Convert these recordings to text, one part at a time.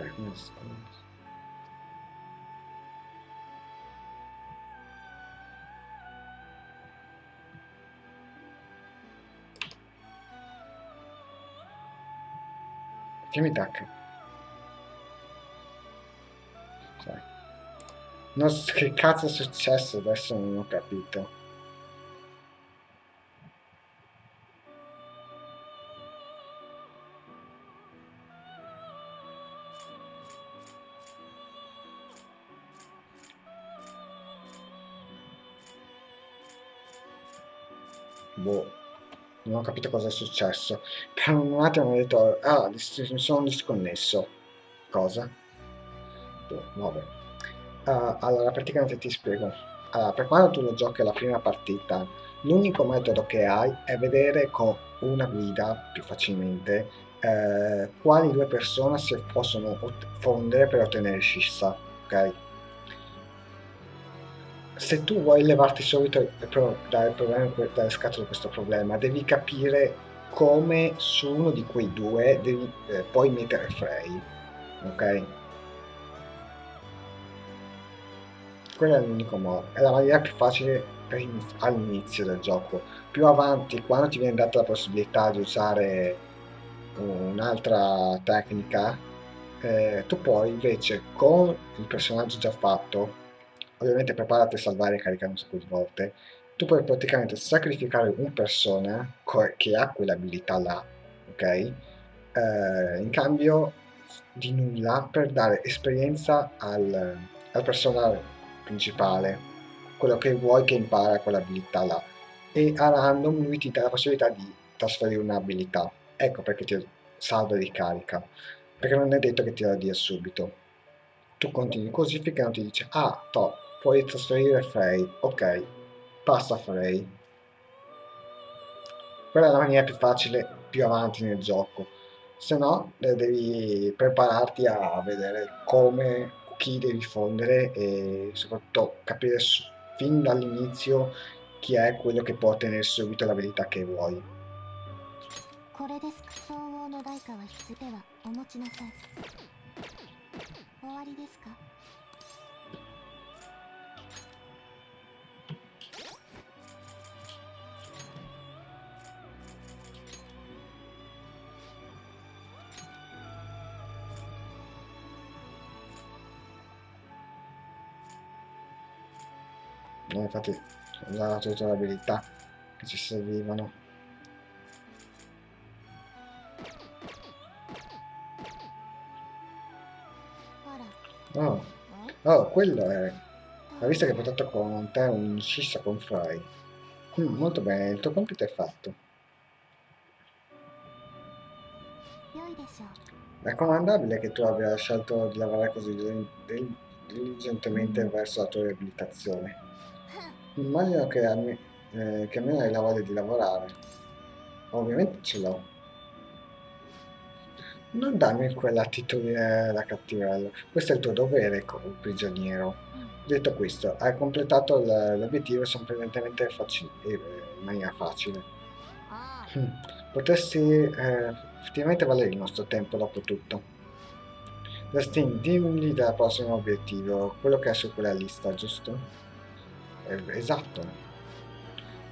Ok, come si scusa? Che mi tacca? Cioè, non che cazzo è successo adesso non ho capito. Ho capito cosa è successo. Per un attimo ho detto, ah, mi sono disconnesso. Cosa? Boh, vabbè. Uh, allora, praticamente ti spiego. Allora, per quando tu lo giochi alla prima partita, l'unico metodo che hai è vedere con una guida più facilmente eh, quali due persone si possono fondere per ottenere scissa, ok? Se tu vuoi levarti subito dal problema, dalle scatole questo problema, devi capire come su uno di quei due devi eh, poi mettere Frey, ok? Quello è l'unico modo, è la maniera più facile all'inizio del gioco. Più avanti, quando ti viene data la possibilità di usare un'altra tecnica, eh, tu puoi invece con il personaggio già fatto ovviamente preparati a salvare e caricare un sacco di volte, tu puoi praticamente sacrificare un persona che ha quell'abilità là, ok? Eh, in cambio di nulla per dare esperienza al, al personaggio principale, quello che vuoi che impara quell'abilità là. E a random lui ti dà la possibilità di trasferire un'abilità. Ecco perché ti salva e ricarica. Perché non è detto che ti la dia subito. Tu continui così finché non ti dice, ah, top, puoi trasferire Frey, ok, passa Frey. Quella è la maniera più facile più avanti nel gioco, se no devi prepararti a vedere come, chi devi fondere e soprattutto capire fin dall'inizio chi è quello che può ottenere subito l'abilità che vuoi. No, infatti ho usato tutte le abilità che ci servivano. Oh, oh quello è. Hai visto che hai portato con te un scissa con Fry? Mm, molto bene il tuo compito è fatto. Raccomandabile che tu abbia scelto di lavorare così diligentemente verso la tua riabilitazione Immagino che, alme eh, che almeno hai la voglia di lavorare. Ovviamente ce l'ho. Non darmi quell'attitudine da cattivello. Questo è il tuo dovere prigioniero. Detto questo, hai completato l'obiettivo facile, eh, in maniera facile. Hm. Potresti eh, effettivamente valere il nostro tempo dopo tutto. Dustin, dimmi del prossimo obiettivo, quello che è su quella lista, giusto? Esatto.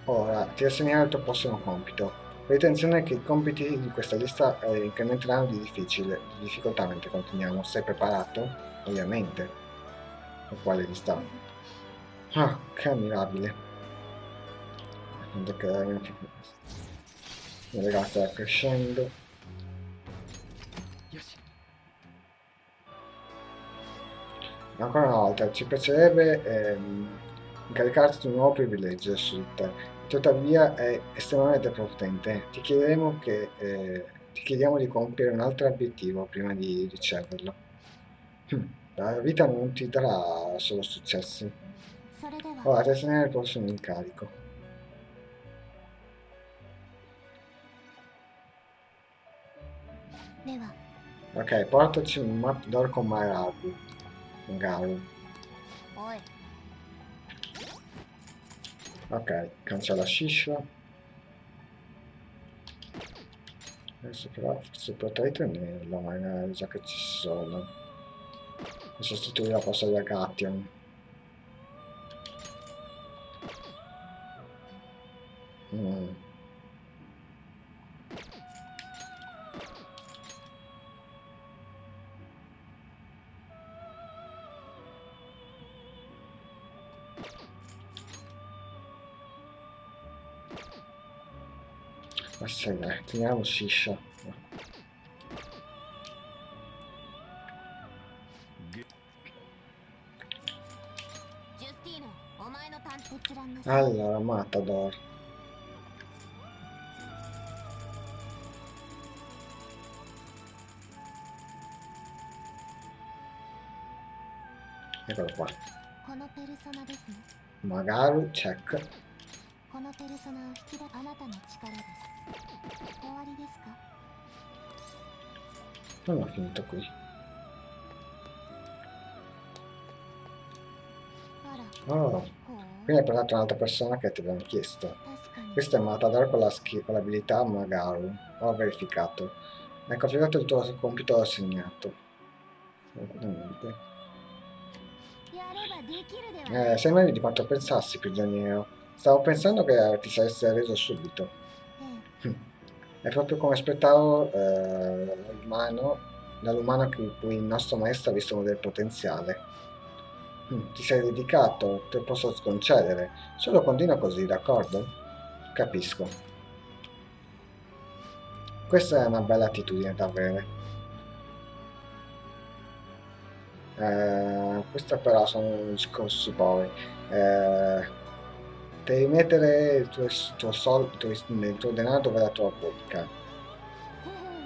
Ora, ti assegnerò il tuo prossimo compito. Fai attenzione che i compiti di questa lista eh, incrementeranno di, difficile, di difficoltà mentre continuiamo. Sei preparato? Ovviamente. Per quale lista? Ah, che ammirabile. La ragazza sta crescendo. Ancora una volta, ci piacerebbe ehm, incaricarti di un nuovo privilegio su te. Tuttavia è estremamente potente. Ti che eh, ti chiediamo di compiere un altro obiettivo prima di riceverlo. Hm, la vita non ti darà solo successi. Ora ti tenere il prossimo incarico. Ok, portaci un map d'oro con Mairabu. Garu. Ok, cancella sciscia. Adesso però forse potrei tenerlo, magari già che ci sono. E sostituire la posta di Agation. Mm. Dai, teniamo Shisha. Allora, Matador. Eccolo qua. Magari, check. Non ho finito qui. Oh, quindi hai parlato un'altra persona che ti abbiamo chiesto. Questo è Matador con la con l'abilità Magaru. Ho verificato. Hai configurato il tuo compito assegnato. Niente. Eh, meglio di quanto pensassi, prigioniero. Stavo pensando che ti saresti reso subito. È proprio come aspettavo eh, l'umano, dall'umano in cui il nostro maestro ha visto del potenziale. Mm, ti sei dedicato, te lo posso concedere. Solo continua così, d'accordo? Capisco. Questa è una bella attitudine da avere. Eh, questa però sono discorsi poi. Eh, devi mettere il tuo, tuo, sol, tuo, il tuo denaro dove la tua bocca.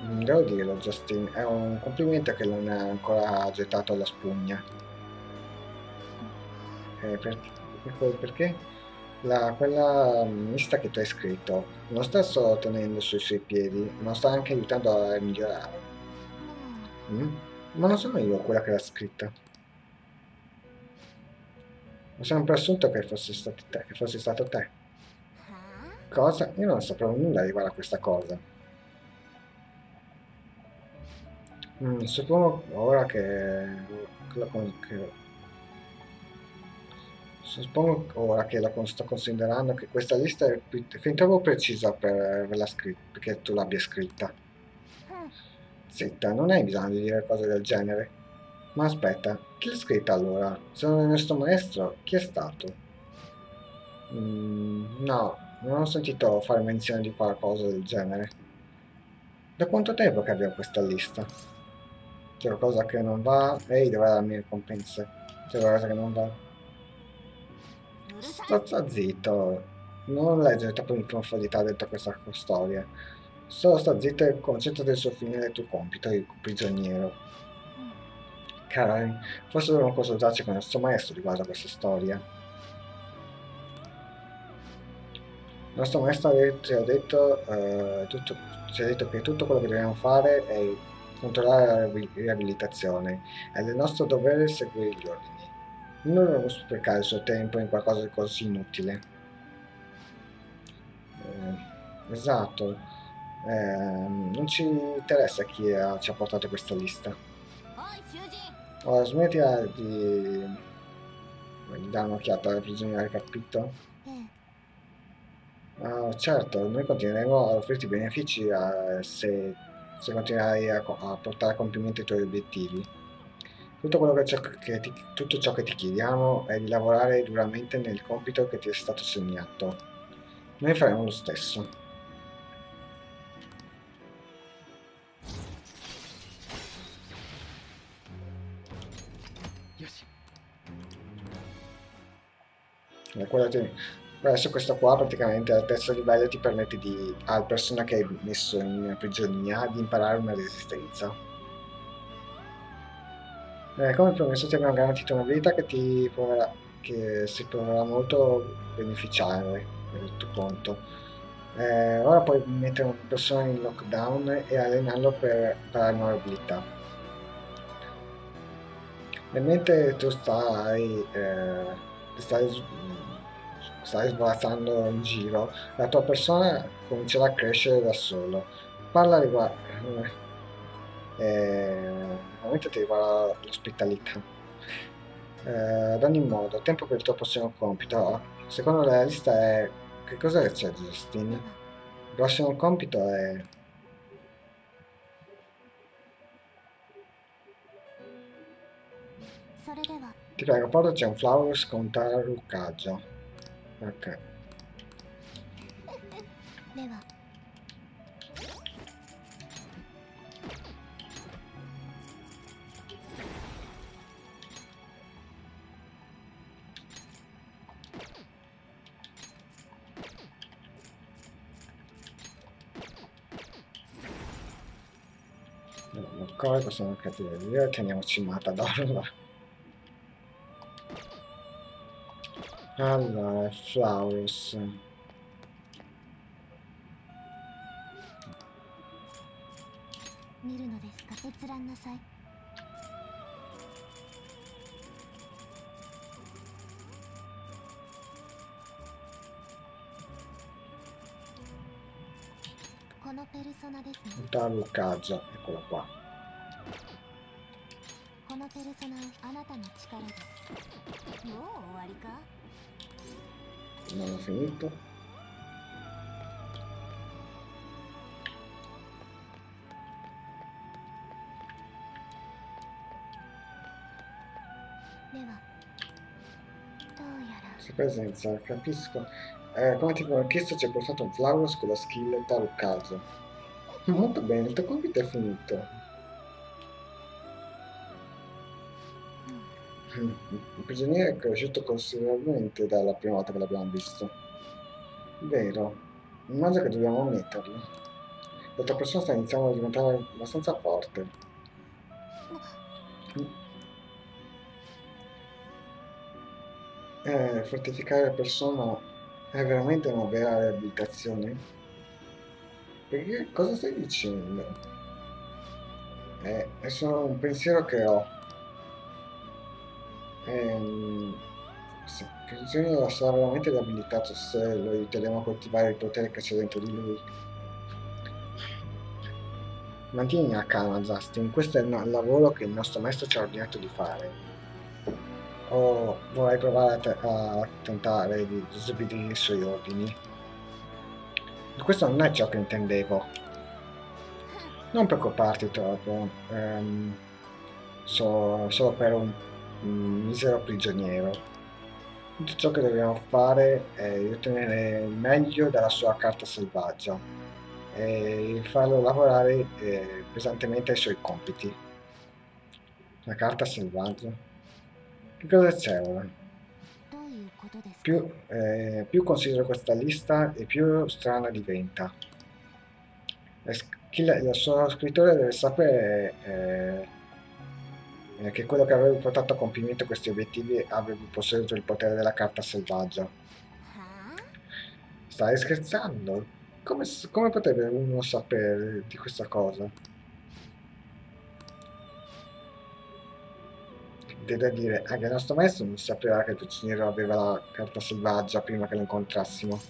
Devo dirlo, Justin, è un complimento che non è ancora gettato alla spugna. Eh, per, perché? La, quella lista che tu hai scritto non sta solo tenendo sui suoi piedi, ma sta anche aiutando a migliorare. Mm? Ma non sono io quella che l'ha scritta. Ho sempre assunto che fosse stato te. Che fosse stato te. Cosa? Io non sapevo nulla riguardo a questa cosa. Mm, suppongo ora che, che suppongo ora che la sto considerando che questa lista è fin troppo precisa per averla scritta, perché tu l'abbia scritta. Zitta, non hai bisogno di dire cose del genere. Ma aspetta, chi l'ha scritta allora? Se non è il nostro maestro, chi è stato? Mm, no, non ho sentito fare menzione di qualcosa del genere. Da quanto tempo che abbiamo questa lista? C'è qualcosa che non va? Ehi, dove la mia ricompensa? C'è qualcosa che non va? Sta zitto, non leggere troppo in profondità dentro questa storia. Solo sta zitto e concentrati sul finire il tuo compito, il prigioniero. Carai, forse dovremmo consultarci con il nostro maestro riguardo a questa storia. Il nostro maestro ci ha detto, uh, tutto, ci ha detto che tutto quello che dobbiamo fare è controllare la riabilitazione è il nostro dovere seguire gli ordini. Non dobbiamo sprecare il suo tempo in qualcosa di così inutile. Eh, esatto. Eh, non ci interessa chi ha, ci ha portato questa lista. Oh, smettila di... di dare un'occhiata alla prigioniera, capito? Uh, certo, noi continueremo a offrirti benefici a, se, se continuerai a, a, portare a compimento i tuoi obiettivi. Tutto, quello che, che ti, tutto ciò che ti chiediamo è di lavorare duramente nel compito che ti è stato segnato. Noi faremo lo stesso. Adesso questo qua praticamente al terzo livello ti permette di, al persona che hai messo in prigionia di imparare una resistenza. Eh, come promesso ti abbiamo garantito un'abilità che ti proverà, che si proverà molto beneficiare per conto. Eh, ora puoi mettere una persona in lockdown e allenarlo per imparare nuove abilità. E mentre tu stai, eh, stai stai sbarazzando in giro, la tua persona comincerà a crescere da solo. Parla riguardo... Eh, momento ti riguarda l'ospitalità. Eh, ad ogni modo, tempo per il tuo prossimo compito. Secondo la lista è... Che cosa c'è, Justin? Il prossimo compito è... Ti prego, portaci un flowers con taruccaggio. Ok. では Come possiamo capire? Io teniamoci Matador Allora, Flowers. Taro Kaza, eccola qua. Oh, non ho finito Questa presenza, capisco. Eh, come ti avevo chiesto ci hai portato un flowers con la skill Tarukazo. Molto bene, il tuo compito è finito. Prigioniero è cresciuto considerevolmente dalla prima volta che l'abbiamo visto. Vero, immagino che dobbiamo ammetterlo. La tua persona sta iniziando a diventare abbastanza forte. Eh, fortificare la persona è veramente una vera riabilitazione? Perché cosa stai dicendo? Eh, è solo un pensiero che ho. Ehm, se bisogna sarà veramente riabilitato se lo aiuteremo a coltivare il potere che c'è dentro di lui. Mantieni la calma, Justin. Questo è il lavoro che il nostro maestro ci ha ordinato di fare o vorrei provare a, a tentare di disobbedire i suoi ordini. Questo non è ciò che intendevo. Non preoccuparti troppo, um, so, solo per un misero prigioniero. Tutto ciò che dobbiamo fare è ottenere il meglio dalla sua carta selvaggia e farlo lavorare eh, pesantemente ai suoi compiti. La carta selvaggia. Che cosa c'è ora? Più, eh, più, considero questa lista e più strana diventa. Il suo scrittore deve sapere eh, eh, che quello che aveva portato a compimento questi obiettivi aveva posseduto il potere della carta selvaggia. Stai scherzando? Come, come potrebbe uno sapere di questa cosa? da dire, anche il nostro maestro non sapeva che il prigioniero aveva la carta selvaggia prima che lo incontrassimo.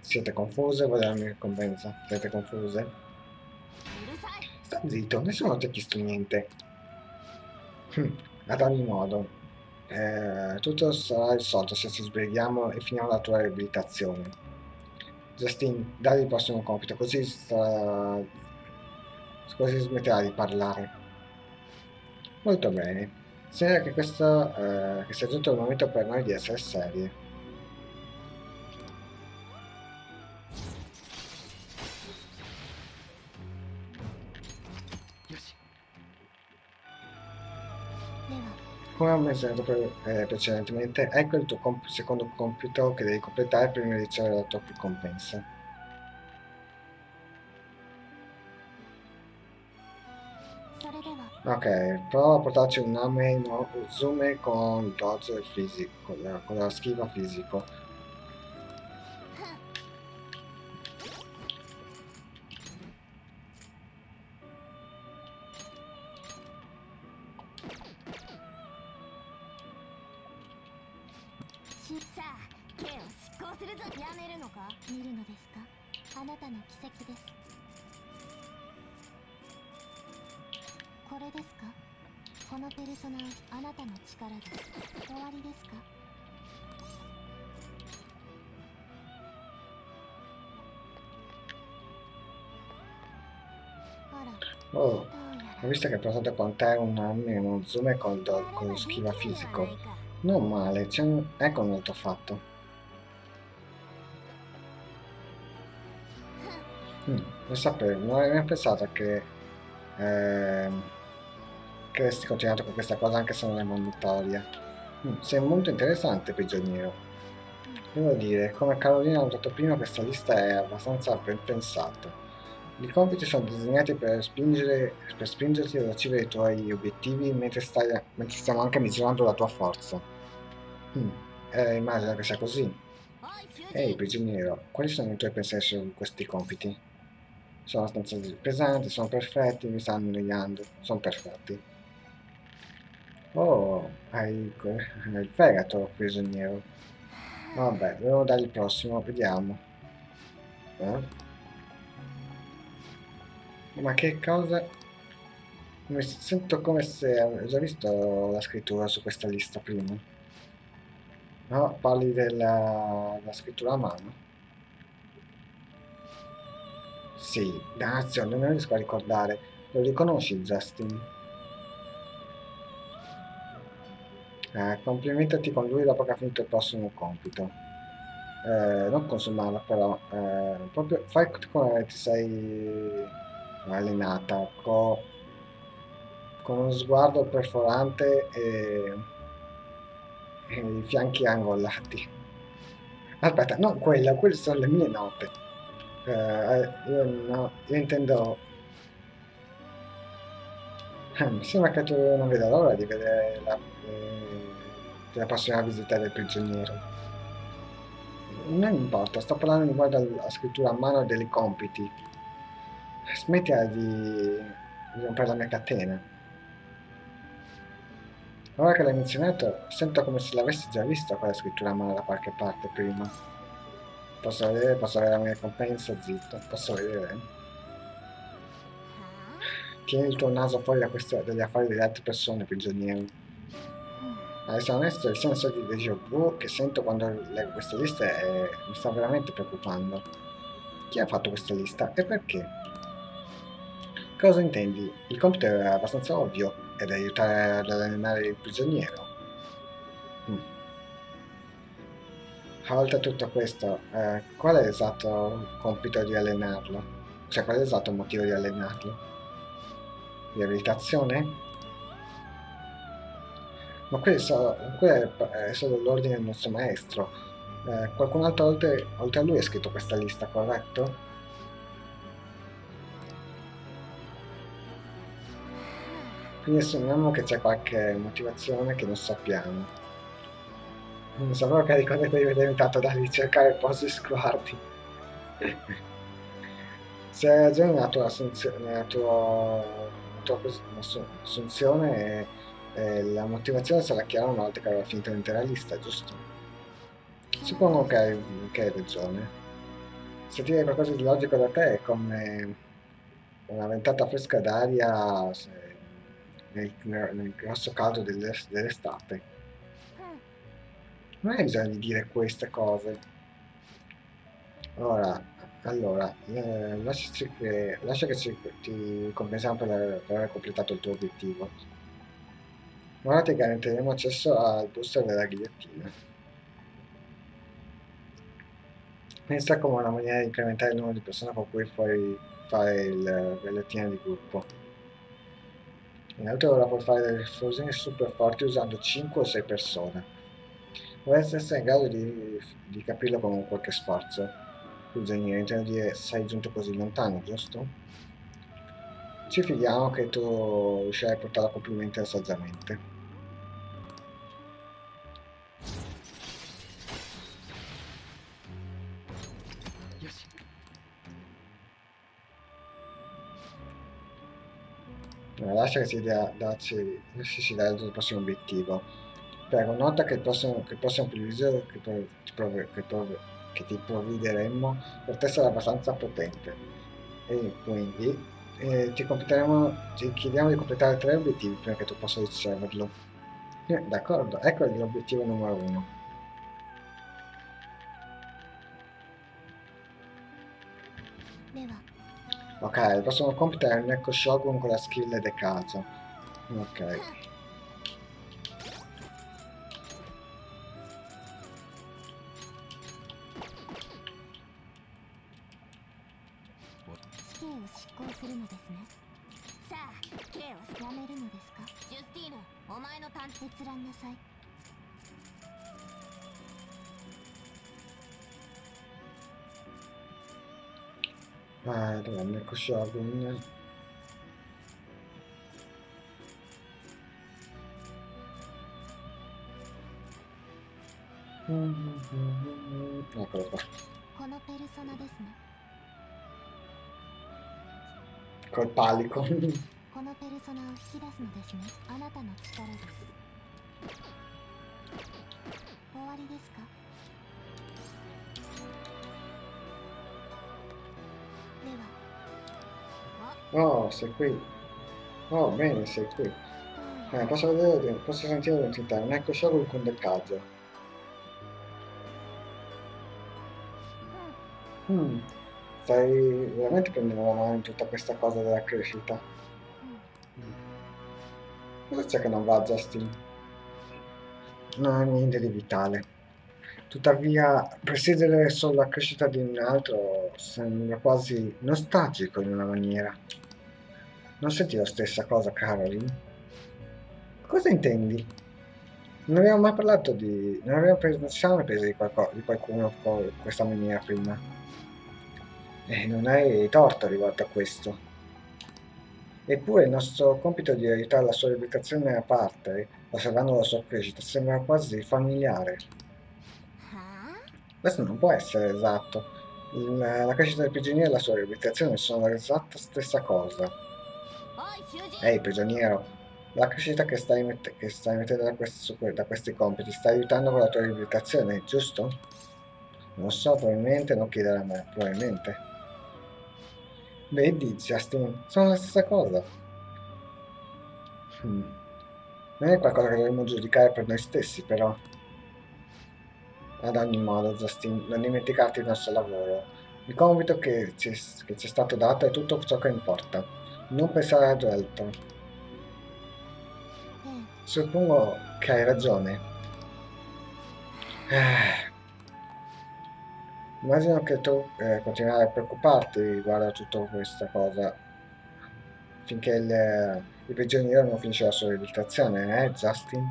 Siete confuse? Vuoi darmi ricompensa? Siete confuse? Sta zitto, nessuno ti ha chiesto niente. Hm, ad ogni modo, eh, tutto sarà risolto se ci sbrighiamo e finiamo la tua riabilitazione. Justin, dai il prossimo compito, così, sta... così smetterà di parlare. Molto bene. Sembra che questo eh, che sia giunto il momento per noi di essere seri. Come ho menzionato pre eh, precedentemente, ecco il tuo comp secondo compito che devi completare prima di ricevere la tua ricompensa. Ok, prova a portarci un nome no, zoom con il dodge fisico, con la, con la schiva fisico. これですかこのペルソナあなたの力で終わりですか Oh, ho visto che ha portato con te un almeno uno zoom con, do, con lo schema fisico. Non male, c'è un... ecco un altro fatto. Mm, lo sapevo, non avevo mai pensato che... Eh, che avresti continuato con questa cosa anche se non è monitoria. Mm, sei molto interessante, prigioniero. Devo dire, come Carolina ha notato prima, questa lista è abbastanza ben pensata. I compiti sono disegnati per, spingere, per spingerti ad achievere i tuoi obiettivi mentre, stai, mentre stiamo anche misurando la tua forza. Mm, eh, immagino che sia così. Ehi, prigioniero, quali sono i tuoi pensieri su questi compiti? Sono abbastanza pesanti, sono perfetti, mi stanno annoiando, sono perfetti. Oh, hai, hai il fegato, prigioniero. Vabbè, devo dare il prossimo, vediamo. Eh? Ma che cosa? Mi sento come se avevo già visto la scrittura su questa lista prima. No, parli della, della scrittura a mano? Sì, Dazio, non riesco a ricordare. Lo riconosci, Justin? Eh, complimentati con lui dopo che ha finito il prossimo compito. Eh, non consumarlo però, eh, proprio fai come ti sei allenata con, con uno sguardo perforante e, e i fianchi angolati. Aspetta, no, quella, quelle sono le mie note. Uh, io, no, io intendo... Eh, mi sembra che tu non veda l'ora di vedere la, eh, la prossima visita del prigioniero. Non importa, sto parlando riguardo alla scrittura a mano dei compiti smettila di, rompere la mia catena. Ora che l'hai menzionato, sento come se l'avessi già vista quella scrittura a mano da qualche parte prima. Posso vedere, posso avere la mia ricompensa, zitto, posso vedere. Tieni il tuo naso fuori da queste, dagli affari delle altre persone, prigioniero. A essere onesto, il senso di déjà vu che sento quando leggo queste liste è, mi sta veramente preoccupando. Chi ha fatto questa lista e perché? Cosa intendi? Il compito è abbastanza ovvio, ed aiutare ad allenare il prigioniero. Mm. Oltre a tutto questo, eh, qual è l'esatto compito di allenarlo? Cioè, qual è l'esatto motivo di allenarlo? Riabilitazione? Ma questo, questo è solo l'ordine del nostro maestro. Eh, qualcun altro oltre, oltre a lui ha scritto questa lista, corretto? Quindi assumiamo che c'è qualche motivazione che non sappiamo. Non sapevo che ricordate di vedere intanto da ricercare posi sguardi. Se hai ragione nella tua assunzione, nella tua, tua assunzione e, e la motivazione sarà chiara una volta che avrà finito l'intera lista, giusto? Suppongo che che hai ragione. Se ti qualcosa di logico da te è come una ventata fresca d'aria nel, nel grosso caldo dell'estate. Non hai bisogno di dire queste cose. Ora, allora, eh, lascia, che, lascia che ci, ti compensiamo per aver completato il tuo obiettivo. Ora ti garantiremo accesso al booster della ghigliottina. Pensa come una maniera di incrementare il numero di persone con cui puoi fare il ghigliottina di gruppo. Inoltre ora puoi fare delle esplosioni super forti usando 5 o 6 persone. Dovresti essere in grado di, di capirlo con qualche sforzo. Prigioniero, intendo dire sei giunto così lontano, giusto? Ci fidiamo che tu riuscirai a portarlo a compimento saggiamente. Lascia che si dia, darci, si, si dà il prossimo obiettivo. Prego, nota che il prossimo, che il prossimo previso che, prov, che, prov, che, prov, che ti provvederemo per te sarà abbastanza potente. E quindi eh, ti, ti chiediamo di completare tre obiettivi prima che tu possa riceverlo. Eh, D'accordo, ecco l'obiettivo numero uno. Ok, il prossimo compito è il Neko Shogun con la skill de caso. Ok. Dov'è Neko Shogun? Eccolo qua. このペルソナですね Col palico. このペルソナを引き出すのですねあなたの力です終わりですか？Oh, sei qui. Oh, bene, sei qui. Eh, posso vedere, posso sentire l'entità, non ecco solo il condecaggio. Mm. Stai veramente prendendo la mano in tutta questa cosa della crescita. Cosa c'è che non va, Justin? No, niente di vitale. Tuttavia, presiedere solo la crescita di un altro sembra quasi nostalgico in una maniera. Non senti la stessa cosa, Caroline? Cosa intendi? Non abbiamo mai parlato di... non abbiamo preso, siamo mai presi di, qualco... di qualcuno con questa maniera prima. E non hai torto riguardo a questo. Eppure il nostro compito di aiutare la sua riabilitazione a parte, osservando la sua crescita, sembra quasi familiare. Questo non può essere esatto. Il, la crescita del prigioniero e la sua riabilitazione sono l'esatta stessa cosa. Ehi, prigioniero, la crescita che stai, mette che stai mettendo da questi, da questi, compiti sta aiutando con la tua riabilitazione, giusto? Non so, probabilmente, non chiedere a me, probabilmente. Vedi, Justin, sono la stessa cosa. Hmm. Non è qualcosa che dovremmo giudicare per noi stessi, però. Ad ogni modo, Justin, non dimenticarti il nostro lavoro. Il compito che ci è stato dato è tutto ciò che importa. Non pensare a Gelton. Suppongo che hai ragione. Eh. Immagino che tu eh, continuerai a preoccuparti riguardo a tutta questa cosa finché il, il prigioniero non finisce la sua riabilitazione, eh, Justin?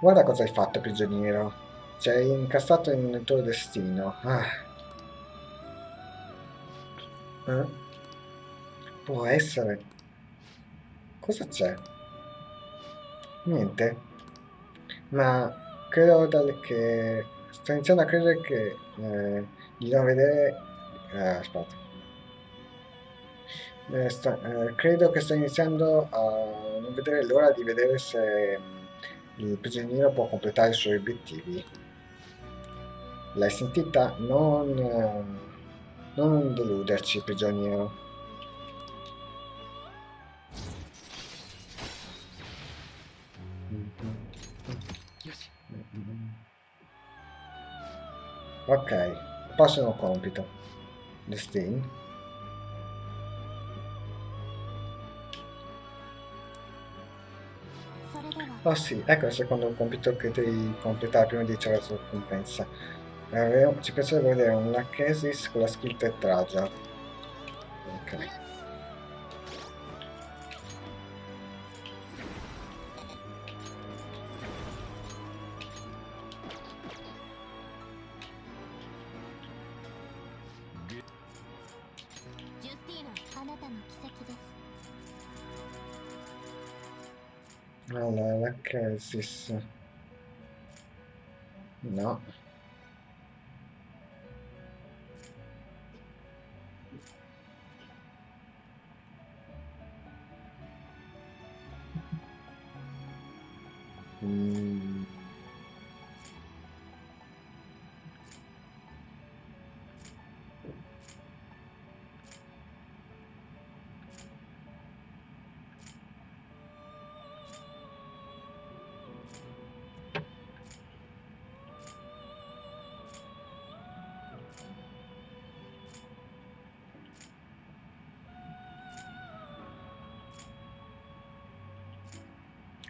Guarda cosa hai fatto, prigioniero. Ci hai incastrato nel tuo destino. Ah. Eh? Può essere. Cosa c'è? Niente. Ma credo che... Sto iniziando a credere che eh, gli vedere... Eh, aspetta. Eh, sta, eh, credo che sto iniziando a non vedere l'ora di vedere se mm, il prigioniero può completare i suoi obiettivi. L'hai sentita? Non, eh, non deluderci, prigioniero. Ok, prossimo compito. Destiny. Oh sì, ecco il secondo compito che devi completare prima di ricevere la sua ricompensa. Ci piacerebbe vedere un Lachesis con la skill Tetragia. Ok. Crisis. No.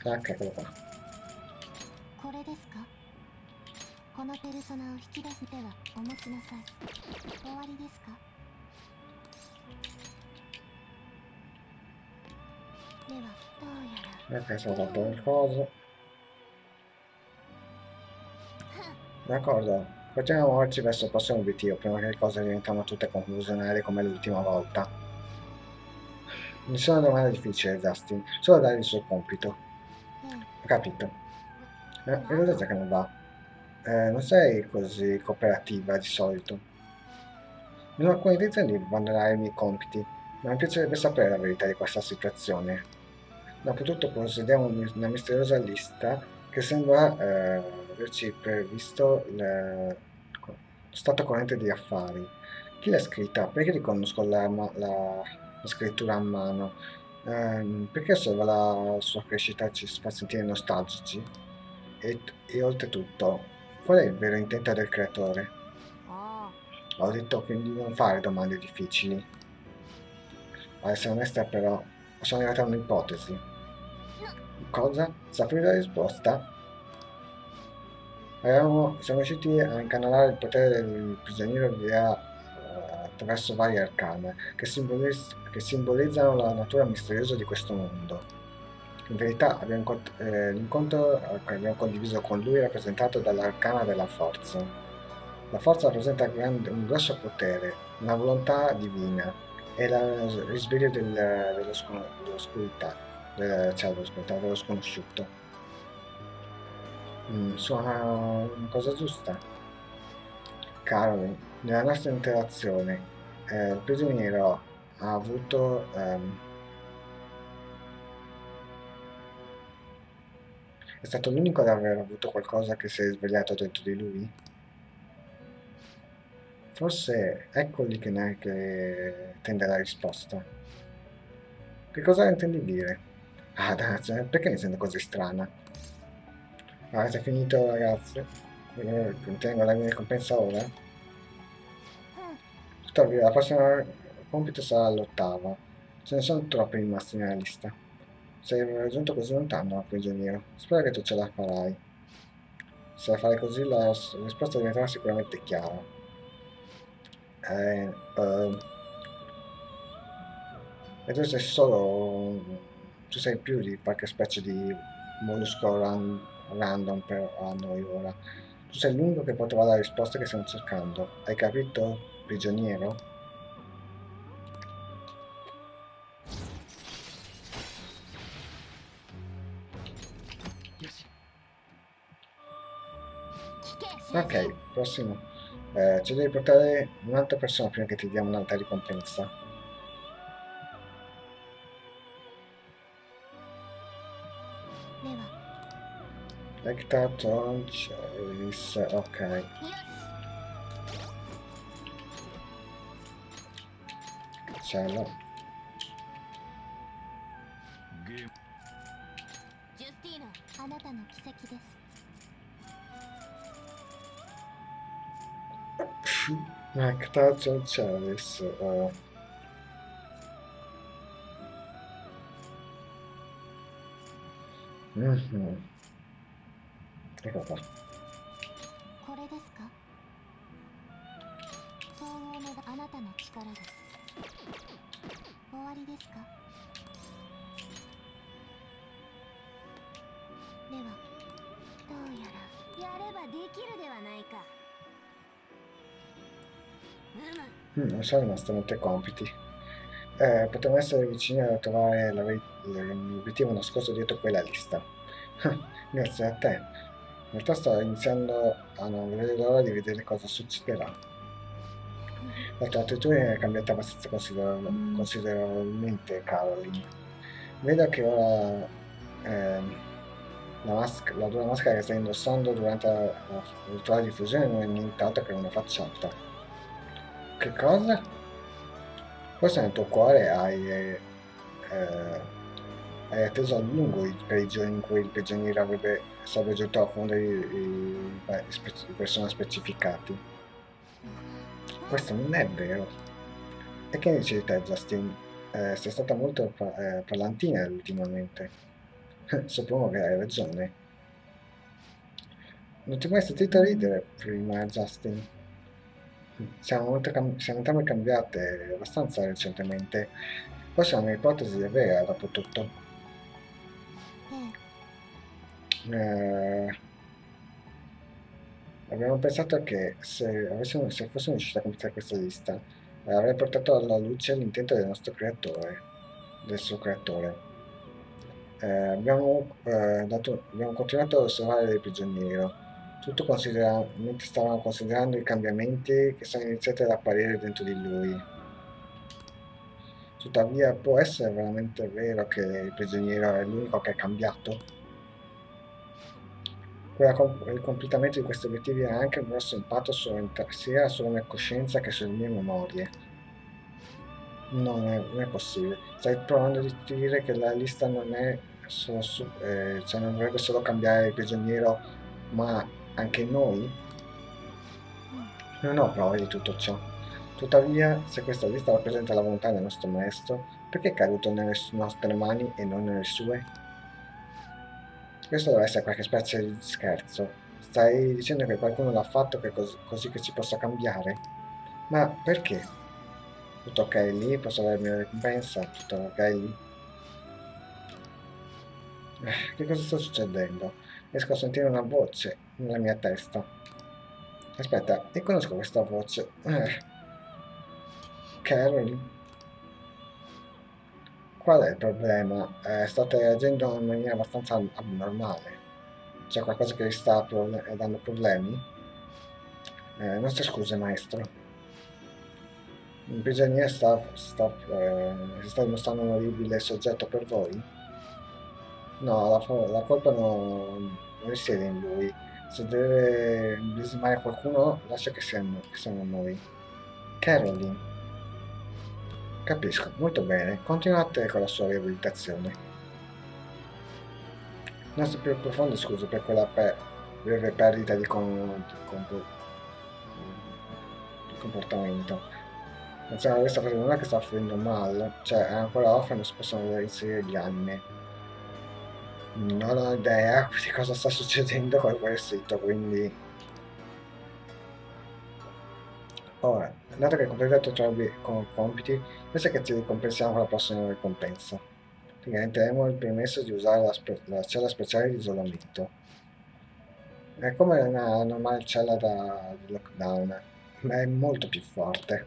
Tac, eccolo qua. Ok, sono fatto il. D'accordo, Continuiamo muoverci verso il prossimo obiettivo prima che le cose diventino tutte conclusionali come l'ultima volta. Nessuna domanda difficile, Dustin, solo dare il suo compito capito. Eh, in realtà che non va. Eh, non sei così cooperativa di solito. Non ho alcuna intenzione di abbandonare i miei compiti, ma mi piacerebbe sapere la verità di questa situazione. Dopotutto possediamo una misteriosa lista che sembra eh, averci previsto il lo stato corrente di affari. Chi l'ha scritta? Perché riconosco la, la- la scrittura a mano? Ehm, perché osserva la sua crescita ci fa sentire nostalgici? E, e oltretutto, qual è il vero intento del creatore? あ Ho detto quindi di non fare domande difficili. A essere onesta però, sono arrivata a un'ipotesi. Cosa? Sapere la risposta? Avevamo- siamo riusciti a incanalare il potere del prigioniero via, attraverso varie arcane che, simbolis- che simbolizzano la natura misteriosa di questo mondo. In verità eh, l'incontro che abbiamo condiviso con lui è rappresentato dall'arcana della forza. La forza rappresenta grande- un grosso potere, una volontà divina e il risveglio del- dell'oscurità, del, cioè dell'oscurità, dello sconosciuto. Mm, suona una cosa giusta. Caroline, nella nostra interazione, eh, il prigioniero ha avuto... ehm, è stato l'unico ad aver avuto qualcosa che si è svegliato dentro di lui? Forse ecco lì che, ne- che tende la risposta. Che cosa intendi dire? Ah, danza, perché mi sento così strana? Avete finito, ragazzi? Eh, Tengo la mia ricompensa ora? Tuttavia, la prossima compito sarà l'ottava. Ce ne sono troppi rimasti nella lista. Sei raggiunto così lontano, prigioniero. Spero che tu ce la farai. Se la farai così, la risposta diventerà sicuramente chiara. Eh, ehm, e tu sei solo... Tu sei più di qualche specie di mollusco ran- random per a noi ora. Tu sei l'unico che può trovare la risposta che stiamo cercando. Hai capito, prigioniero? Ok, prossimo. Eh, ci devi portare un'altra persona prima che ti diamo un'altra ricompensa. Ectaton, Chase, ok. ムジュスティーナあなたの奇跡です。eh. Mhm. これですか？のあなたの力です。終わりですかではどうやらやればできるではないかうむ Mm, non sono rimasti molti compiti. Eh, potremmo essere vicini a trovare la veri- l'obiettivo nascosto dietro quella lista. Grazie a te. In realtà sto iniziando a non vedere l'ora di vedere cosa succederà. la tua attitudine è cambiata abbastanza considerable- considerevolmente, Caroline. Vedo che ora ehm, la, masch- la tua maschera che stai indossando durante la, la rituale di fusione non è nient'altro che una facciata. Che cosa? Forse nel tuo cuore hai, eh, eh, hai atteso a lungo i- per i giorni in cui il prigioniero avrebbe, sarebbe giunto a fondo i, i, i personaggi specificati. Questo non è vero. E che ne dici di te, Justin? Eh, sei stata molto pa- eh, parlantina ultimamente. Suppongo che hai ragione. Non ti ho mai sentito ridere prima, Justin. Siamo, siamo entrambe cambiate abbastanza recentemente. Forse è un'ipotesi è vera, dopo tutto. ええ Eh, abbiamo pensato che se, avessimo, se fossimo riusciti a completare questa lista, avrei portato alla luce l'intento del nostro creatore, del suo creatore. Eh, abbiamo, eh, dato- abbiamo continuato ad osservare il prigioniero, tutto considera- mentre stavamo considerando i cambiamenti che sono iniziati ad apparire dentro di lui. Tuttavia, può essere veramente vero che il prigioniero è l'unico che è cambiato? Il completamento di questi obiettivi ha anche un grosso impatto sia sulla mia coscienza che sulle mie memorie. Non è, non è possibile. Stai provando a dire che la lista non è solo su, eh, cioè non dovrebbe solo cambiare il prigioniero, ma anche noi? Non ho prove di tutto ciò. Tuttavia, se questa lista rappresenta la volontà del nostro maestro, perché è caduto nelle nostre mani e non nelle sue? Questo deve essere qualche specie di scherzo. Stai dicendo che qualcuno l'ha fatto cos- così che si possa cambiare? Ma perché? Tutto ok lì? Posso avere la mia ricompensa? Tutto ok lì? Eh, Che cosa sta succedendo? Riesco a sentire una voce nella mia testa. Aspetta, riconosco questa voce. Eh. Carol? Qual è il problema? Eh, state agendo in maniera abbastanza ab- abnormale. C'è qualcosa che vi sta eh, dando problemi? Eh, nostre scuse, maestro. Il prigioniero sta, sta, eh, sta dimostrando un orribile soggetto per voi? No, la, la colpa non, non risiede in lui. Se deve biasimare qualcuno, lascia che siamo, che siamo noi. Caroline. Capisco, molto bene. Continuate con la sua riabilitazione. Nostre più profonde scuse per quella pe- breve perdita di, con- di compo- di comportamento. Pensavo che questa persona che sta offrendo male, cioè è ancora off non si possono inserire gli anime. Non ho idea di cosa sta succedendo con quel sito, quindi... Ora, dato che hai completato i com- compiti, pensa che ti ricompensiamo con la prossima ricompensa. Ti garantiremo il permesso di usare la, spe- la cella speciale di isolamento. È come una normale cella da, lockdown, ma è molto più forte.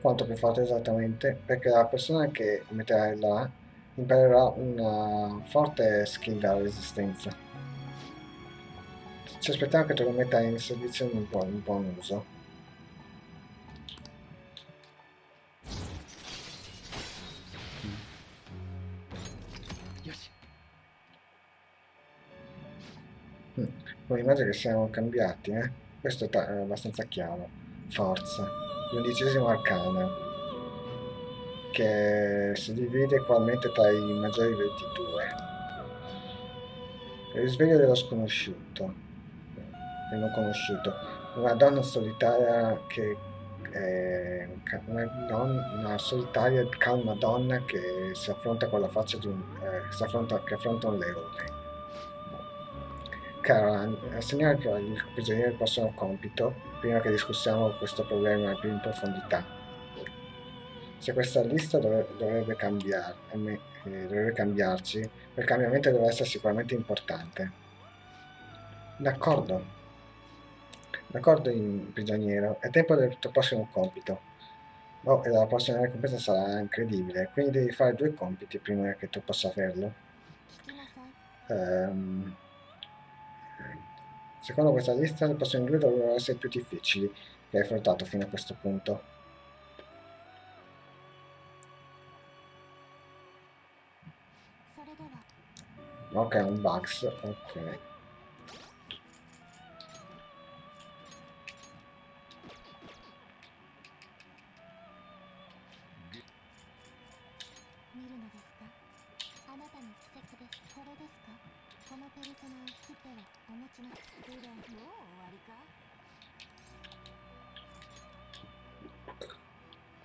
Quanto più forte esattamente? Perché la persona che metterai là imparerà una forte skill della resistenza. Ci aspettiamo che tu lo metta in servizio in un buon, in buon uso. Immagino che siamo cambiati, eh? Questo è, ta- è abbastanza chiaro. Forza. L'undicesimo arcana, che si divide ugualmente tra i maggiori 22. Il risveglio dello sconosciuto, del non conosciuto. Una donna solitaria che... è una, don- una solitaria calma donna che si affronta con la faccia di un... eh, si affronta, che affronta un leone. Caroline, assegnerà che il prigioniero il prossimo compito, prima che discussiamo questo problema più in profondità. Se questa lista dovrebbe, dovrebbe, cambiare, eh, eh, dovrebbe cambiarci, il cambiamento deve essere sicuramente importante. D'accordo. D'accordo, prigioniero. È tempo del tuo prossimo compito. Oh, e la prossima ricompensa sarà incredibile, quindi devi fare due compiti prima che tu possa averlo. Um, Secondo questa lista le prossime due dovrebbero essere più difficili che hai affrontato fino a questo punto. Ok, un bugs, ok. このペルソナを引き手はお持ちのプレもう終わりか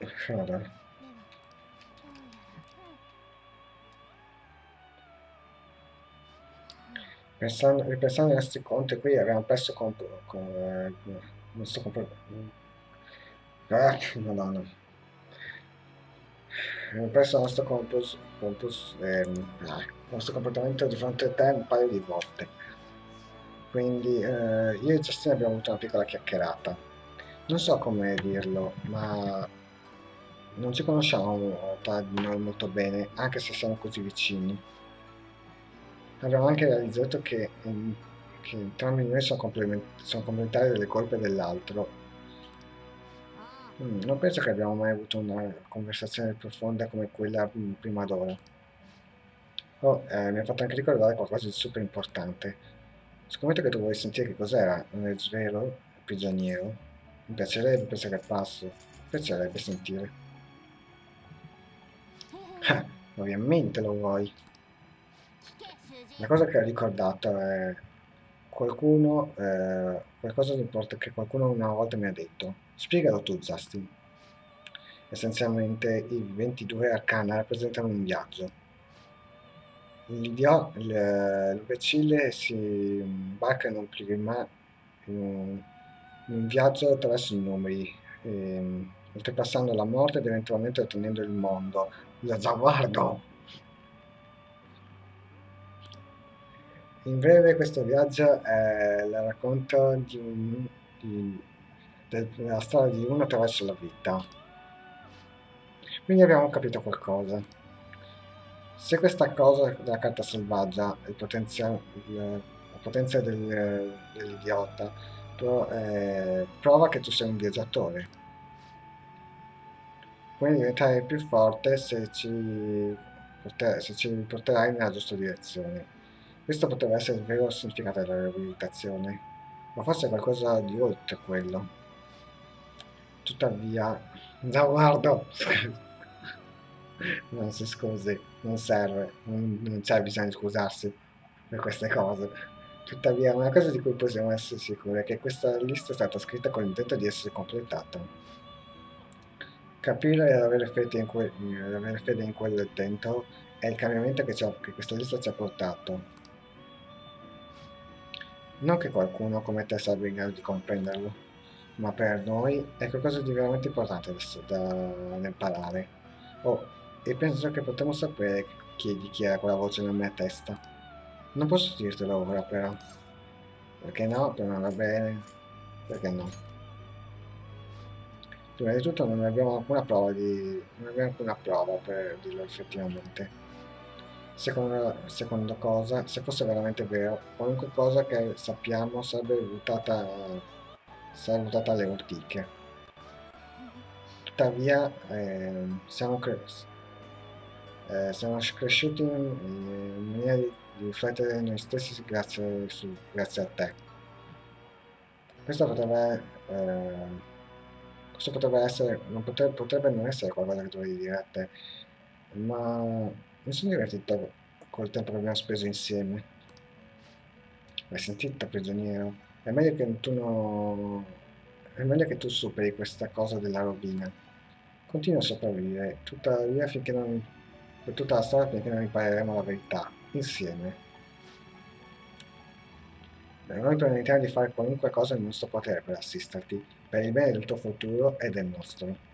Allora, ではどうやらうん Pensando, ripensando ai nostri conti, qui abbiamo perso con, con, eh, non sto comprando. Ah, madonna. Abbiamo perso il nostro compos, compos ehm, ah, il nostro comportamento di fronte a te un paio di volte. Quindi eh, io e Justin abbiamo avuto una piccola chiacchierata. Non so come dirlo, ma non ci conosciamo tra di noi molto bene, anche se siamo così vicini. Abbiamo anche realizzato che, che entrambi noi sono, sono complementari delle colpe dell'altro. Mm, non penso che abbiamo mai avuto una conversazione profonda come quella mm, prima d'ora. Oh, eh, mi ha fatto anche ricordare qualcosa di super importante. Scommetto che tu vuoi sentire che cos'era, è vero, prigioniero? Mi piacerebbe pensare al passo, mi piacerebbe sentire. Ah, ovviamente lo vuoi. La cosa che ho ricordato è qualcuno, eh, qualcosa di importante che qualcuno una volta mi ha detto. Spiegalo tu, Justin. Essenzialmente i 22 arcana rappresentano un viaggio. L'imbecille si imbarca in un, prima, in un, in un viaggio attraverso i numeri, ehm, oltrepassando la morte ed eventualmente ottenendo il mondo. Lo zaguardo! In breve questo viaggio è il racconto di un, di, della storia di uno attraverso la vita. Quindi abbiamo capito qualcosa. Se questa cosa della carta selvaggia, il potenziale, la potenza del, dell'idiota, eh, prova che tu sei un viaggiatore. Puoi diventare più forte se ci, se ci porterai nella giusta direzione. Questo poteva essere il vero significato della riabilitazione, ma forse qualcosa di oltre quello. Tuttavia, no, guardo! Non si scusi, non serve, non, non c'è bisogno di scusarsi per queste cose. Tuttavia, una cosa di cui possiamo essere sicuri è che questa lista è stata scritta con l'intento di essere completata. Capire e avere fede in, que- avere fede in quel intento è il cambiamento che, che questa lista ci ha portato non che qualcuno come te sarebbe in grado di comprenderlo, ma per noi è qualcosa di veramente importante da, da imparare. Oh, e penso che potremmo sapere chi, di chi era quella voce nella mia testa. Non posso dirtelo ora però. Perché no? Per non va bene. Perché no? Prima di tutto non abbiamo alcuna prova di. non abbiamo alcuna prova per dirlo effettivamente. Seconda, seconda cosa, se fosse veramente vero, qualunque cosa che sappiamo sarebbe buttata, sarebbe buttata alle ortiche. Tuttavia, eh, siamo, eh, siamo, cresciuti in, maniera di, di, riflettere noi stessi grazie, su, grazie a te. Questo potrebbe, eh, questo potrebbe essere, non potrebbe, potrebbe non essere qualcosa che dovevi dire a te, ma mi sono divertito col tempo che abbiamo speso insieme. L'hai sentita, prigioniero? È meglio che tu non... È meglio che tu superi questa cosa della rovina. Continua a sopravvivere, tuttavia finché non... per tutta la storia finché non impareremo la verità, insieme. Noi prendiamo di fare qualunque cosa nel nostro potere per assisterti, per il bene del tuo futuro e del nostro.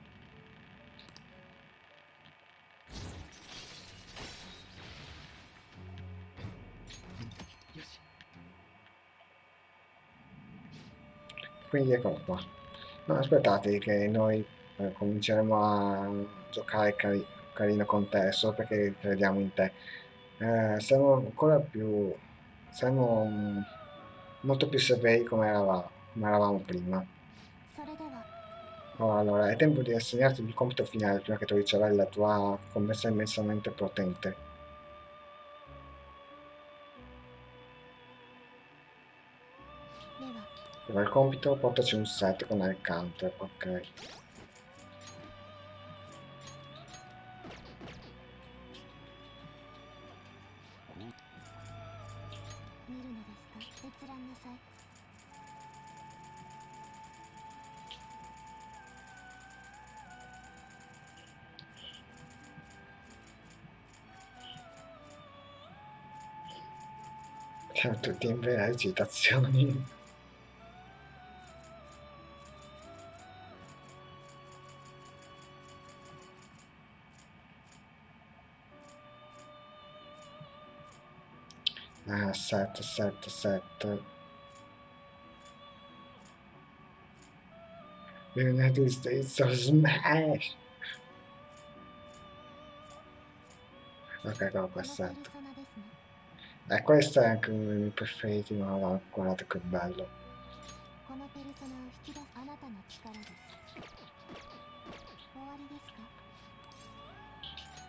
quindi ecco qua no, aspettate che noi eh, cominceremo a giocare cari carino con te solo perché crediamo in te. Eh, siamo ancora più siamo um, molto più severi come eravamo, come eravamo prima. Oh, allora è tempo di assegnarti il compito finale prima che tu ricevai la tua commessa immensamente potente. Era il compito, portaci un set con il counter, ok. 閲覧なさい。ちゃんと電ブライジ立つように。7, 7, 7. United States of Smash! Ok, qua 7. E questo è anche uno dei miei preferiti, ma guardate che bello.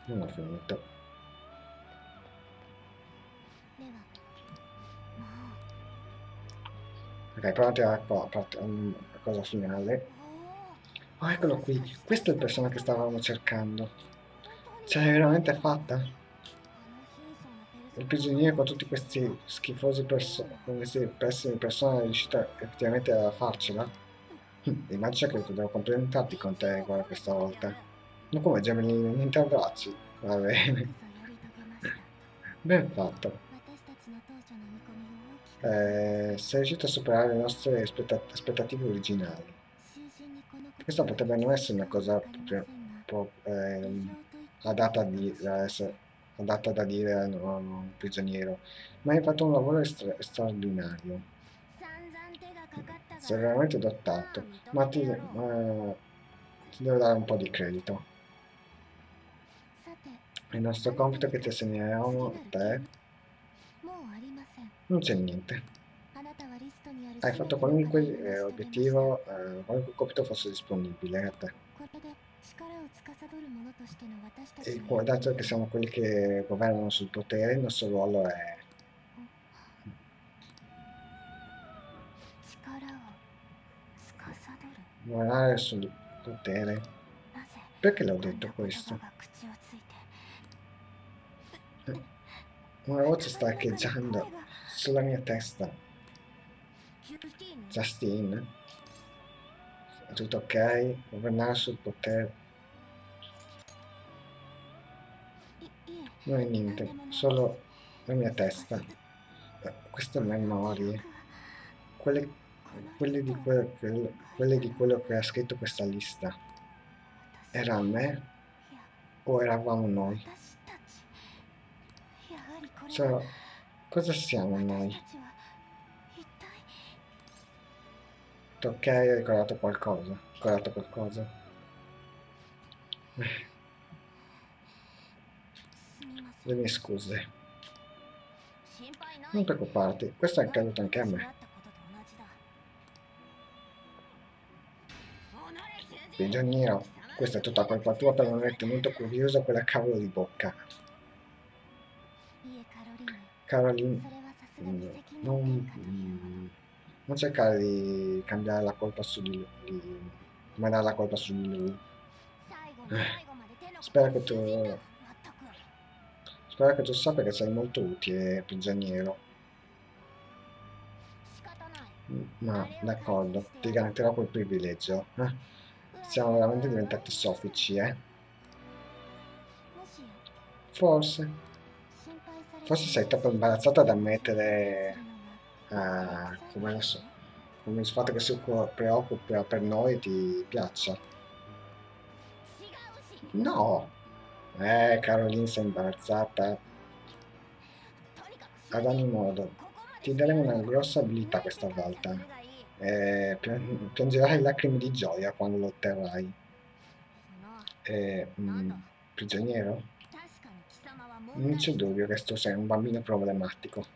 Non ho finito. Ok, pronti a, cosa finale. Oh, eccolo qui. Questo è il personaggio che stavamo cercando. Ce l'hai veramente fatta? Il prigioniero con tutti questi schifosi persone, con questi pessimi persone è riuscito effettivamente a farcela? Hm, immagino che devo complimentarti con te guarda questa volta. Ma come gemellini, niente abbracci? Va bene. Ben fatto. Eh, sei riuscito a superare le nostre aspettative originali. Questa potrebbe non essere una cosa proprio eh, adatta essere adatta da dire a un prigioniero, ma hai fatto un lavoro stra straordinario. Sei veramente dotato, ma ti, ma ti devo dare un po' di credito. Il nostro compito che ti assegneremo te non c'è niente. Hai fatto qualunque eh, obiettivo, eh, qualunque compito fosse disponibile a te. E dato che siamo quelli che governano sul potere, il nostro ruolo è governare sul potere. Perché l'ho detto questo? Una voce sta echeggiando sulla mia testa. Justine? È tutto ok? Governare sul potere. Non è niente, solo la mia testa. Queste memorie. Quelle, quelle, di quello, quelle di quello che ha scritto questa lista. Era a me? O eravamo noi? Cioè, cosa siamo noi? Ok, hai ricordato qualcosa? Ricordato qualcosa? Le mie scuse. Non preoccuparti, questo è accaduto anche a me. Prigioniero, questa è tutta colpa tua per non aver tenuto curiosa quella cavolo di bocca. Caroline, non, non cercare di cambiare la colpa su di lui, mandare la colpa su di lui. Eh, spero che tu Spero che tu sappia che sei molto utile, prigioniero. Ma, d'accordo, ti garantirò quel privilegio. Eh? Siamo veramente diventati soffici, eh? Forse. Forse sei troppo imbarazzata ad ammettere uh, come, lo so, come il fatto che si preoccupa per noi ti piaccia. No! Eh, Caroline sei imbarazzata. Ad ogni modo, ti daremo una grossa abilità questa volta. Eh, piangerai lacrime di gioia quando lo otterrai. Eh, mm, prigioniero? Non c'è dubbio che tu sei un bambino problematico.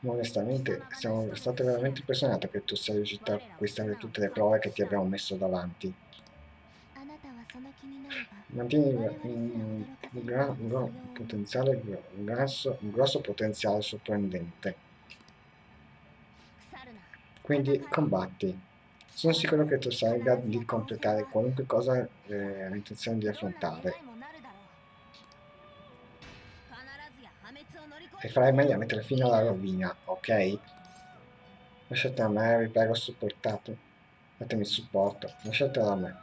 Ma onestamente, siamo stati veramente impressionati che tu sia riuscito a conquistare tutte le prove che ti abbiamo messo davanti. Mantieni un, un, gran, un, potenziale, un, grosso, un grosso potenziale sorprendente. Quindi combatti. Sono sicuro che tu sarai in grado di completare qualunque cosa eh, hai intenzione di affrontare. E farai meglio a mettere fine alla rovina, ok? Lasciate a me, vi prego, supportate. Fatemi supporto, lasciatelo a me.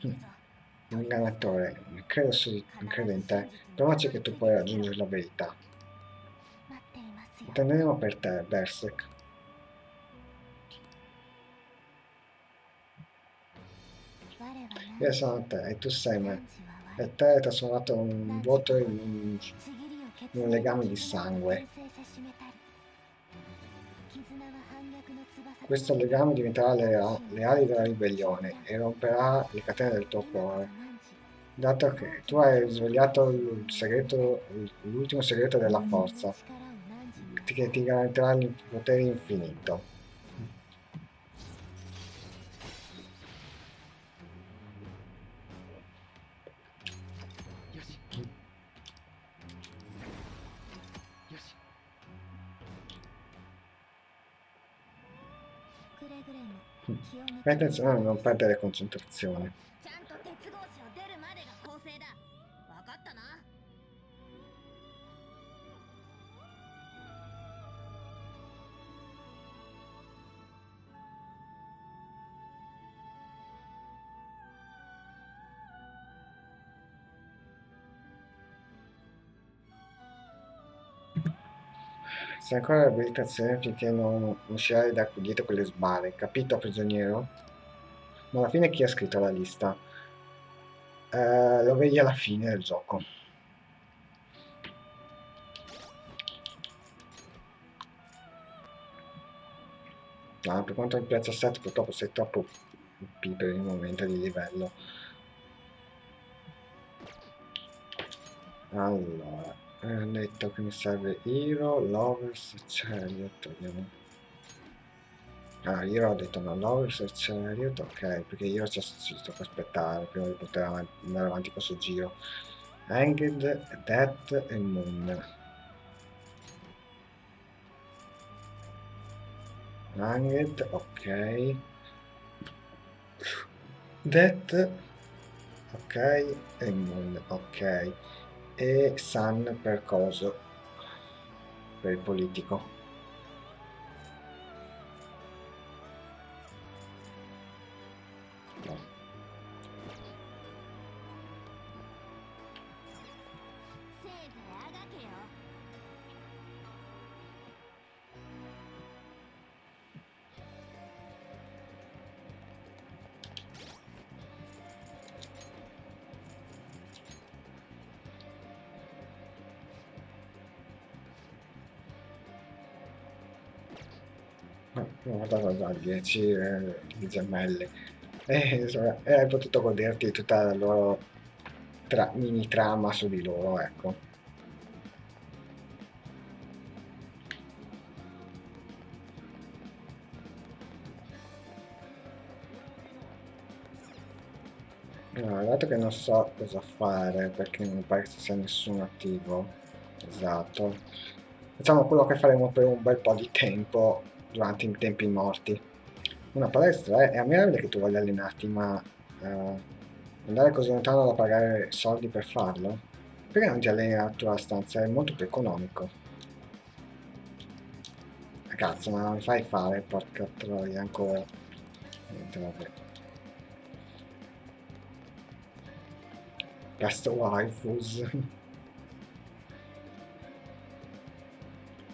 Un ingannatore, credo, su, credo in te, provaci che tu puoi raggiungere la verità. Tenderemo per te, Berserk. Io sono te e tu sei me. E te hai trasformato un vuoto in un, in un legame di sangue. Questo legame diventerà le, le ali della ribellione e romperà le catene del tuo cuore. Dato che tu hai svegliato l'ultimo segreto della forza, che ti garantirà il potere infinito. Fai attenzione a non perdere concentrazione. 'Sta ancora l'abilitazione finché non uscirai da dietro quelle sbarre, capito prigioniero? Ma alla fine chi ha scritto la lista? Eh, lo vedi alla fine del gioco. No, per quanto mi piace 7 purtroppo sei troppo P per il momento di livello. Allora eh, detto che mi serve Hero, Lovers e Chariot vediamo. Ah Hero ho detto no Lovers e Chariot ok perché io ci, ci tocca aspettare prima di poter andare avanti questo giro. Hanged, Death e Moon. Hanged ok. Death ok e Moon ok e Sun per coso, per il politico. Da 10 eh, gemelle e, insomma, e hai potuto goderti tutta la loro tra mini trama su di loro ecco. No, dato che non so cosa fare perché non pare che ci sia nessuno attivo. Esatto. Facciamo quello che faremo per un bel po' di tempo durante i tempi morti. Una palestra eh, è ammirabile che tu voglia allenarti, ma uh, andare così lontano da pagare soldi per farlo? Perché non ti alleni nella tua stanza? È molto più economico. Cazzo, ma non mi fai fare, porca troia, ancora. Niente, vabbè. Gasto waifus.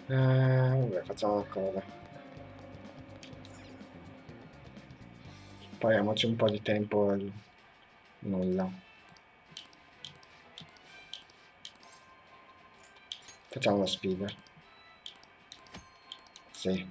eh, vabbè, facciamo una cosa. Spariamoci un po' di tempo al nulla. Facciamo la sfida. Sì.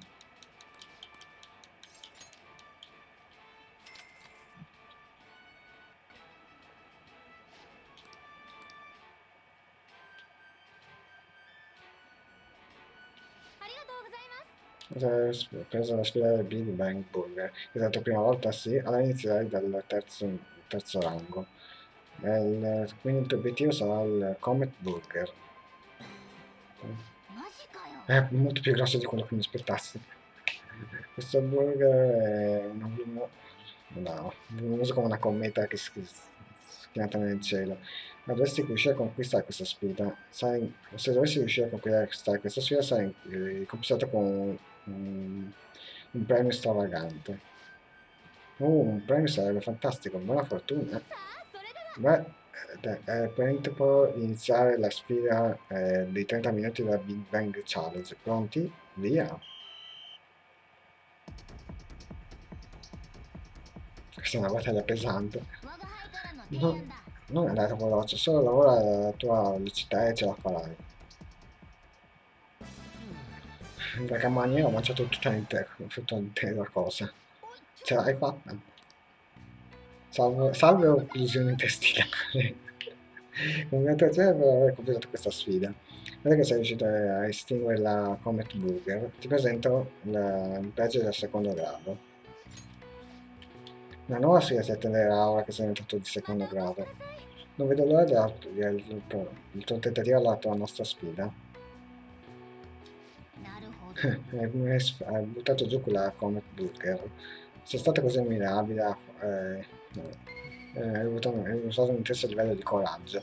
Preso la sfida del Big Bang Burger. Esatto, prima volta sì, allora inizierai dal terzo, terzo rango. Il, tuo obiettivo sarà il Comet Burger. È molto più grosso di quello che mi aspettassi. Questo burger è una no, luminoso come una cometa che schianta nel cielo. Ma dovresti riuscire a conquistare questa sfida. Sai, se dovessi riuscire a conquistare questa sfida, sarai ricompensato con un, un premio stravagante. Oh, un premio sarebbe fantastico, buona fortuna. Beh, è pronto per iniziare la sfida eh, dei 30 minuti della Big Bang Challenge. Pronti? Via! Questa è una battaglia pesante. No, non è andata veloce, solo lavora la tua velocità e ce la farai. Da Camagna ho mangiato tutta l'intera, tutta l'intera cosa. Ce l'hai fatta? Salve, salve occlusione intestinale. Congratulazioni per aver completato questa sfida. Vedo che sei riuscito a estinguere la Comet Burger. Ti presento il badge del secondo grado. Una nuova sfida si attenderà ora che sei entrato di secondo grado. Non vedo l'ora di il, il tuo tentativo alla tua nostra sfida. hai buttato giù quella Comet Burger. Sei stato così ammirabile. Eh, eh, hai usato un stesso livello di coraggio.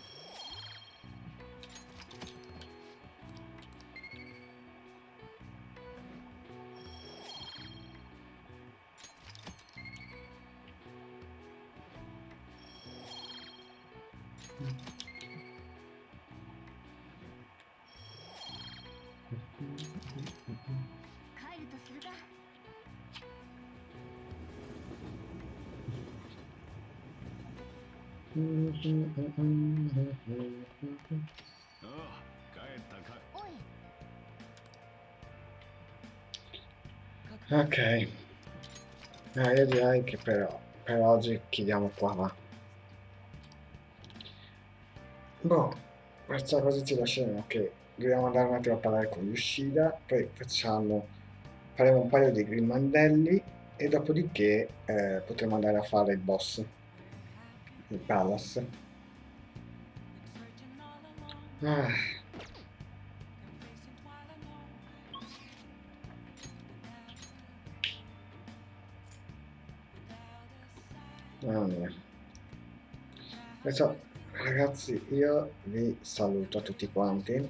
Ok, eh, io direi che per, per oggi chiudiamo qua va. Boh, perciò così ci lasciamo che dobbiamo andare un attimo a parlare con Yoshida, poi facciamo, faremo un paio di grimandelli e dopodiché eh, potremo andare a fare il boss il Palace. Ah. Mamma mia. Perciò, ragazzi, io vi saluto tutti quanti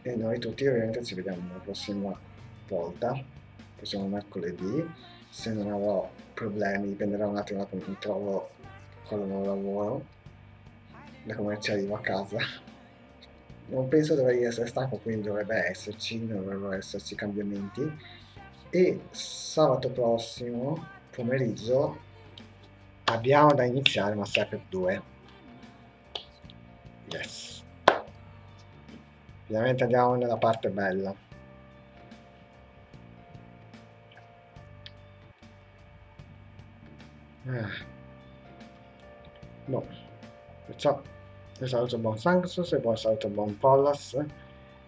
e noi tutti ovviamente ci vediamo la prossima volta, prossimo mercoledì. Se non avrò problemi, dipenderà un attimo da come mi trovo quando non lavoro, da come ci arrivo a casa. Non penso dovrei essere stanco, quindi dovrebbe esserci, dovrebbero esserci cambiamenti. E sabato prossimo, pomeriggio, abbiamo da iniziare Massacre 2. Yes. Ovviamente andiamo nella parte bella. Ah. No. Perciò io saluto buon Sanctus e buon saluto buon Pollas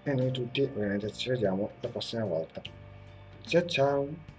e noi tutti ovviamente ci vediamo la prossima volta. Ciao ciao!